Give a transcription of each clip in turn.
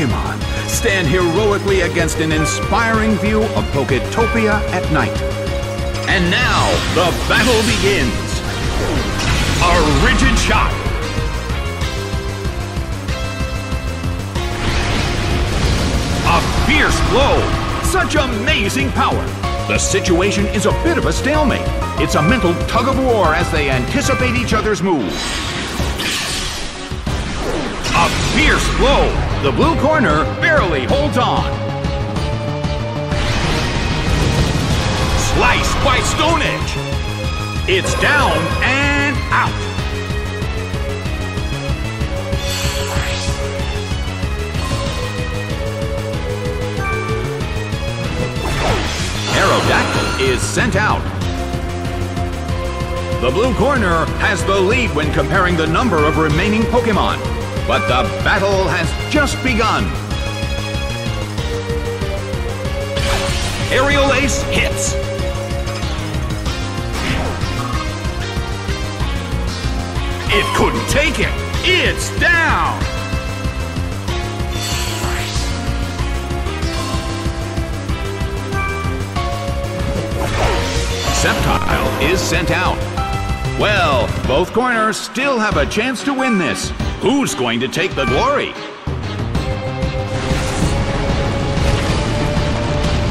Pokemon stand heroically against an inspiring view of Poketopia at night. And now, the battle begins. A rigid shot. A fierce blow. Such amazing power. The situation is a bit of a stalemate. It's a mental tug of war as they anticipate each other's moves. A fierce blow. The blue corner barely holds on. Sliced by Stone Edge. It's down and out. Aerodactyl is sent out. The blue corner has the lead when comparing the number of remaining Pokemon. But the battle has just begun. Aerial Ace hits. It couldn't take it. It's down. Sceptile is sent out. Well, both corners still have a chance to win this. Who's going to take the glory?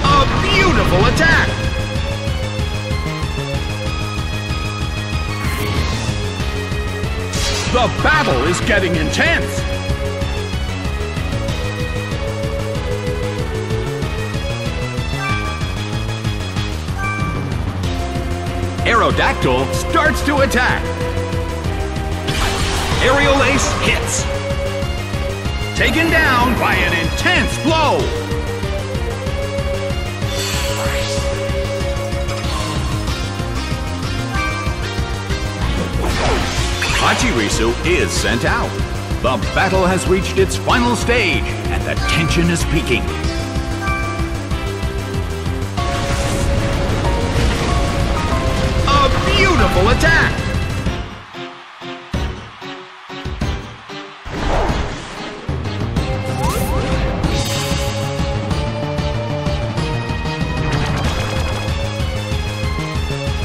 A beautiful attack! The battle is getting intense! Aerodactyl starts to attack. Aerial Ace hits. Taken down by an intense blow. Pachirisu is sent out. The battle has reached its final stage, and the tension is peaking.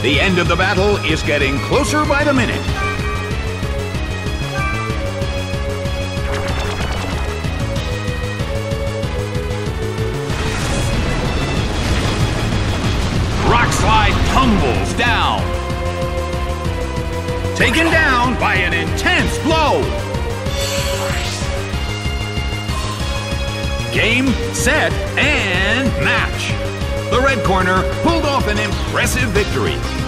The end of the battle is getting closer by the minute. Rock slide tumbles down. Taken down by an intense blow. Game, set, and match. The red corner pulled off an impressive victory.